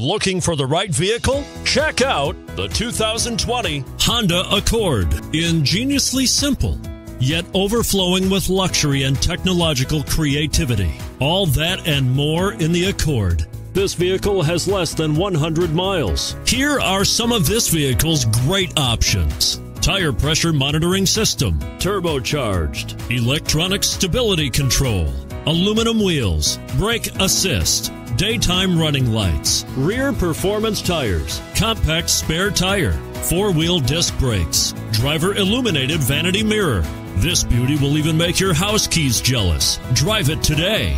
Looking for the right vehicle? Check out the 2020 Honda Accord. Ingeniously simple, yet overflowing with luxury and technological creativity. All that and more in the Accord. This vehicle has less than 100 miles. Here are some of this vehicle's great options tire pressure monitoring system, turbocharged, electronic stability control, aluminum wheels, brake assist daytime running lights, rear performance tires, compact spare tire, four wheel disc brakes, driver illuminated vanity mirror. This beauty will even make your house keys jealous. Drive it today.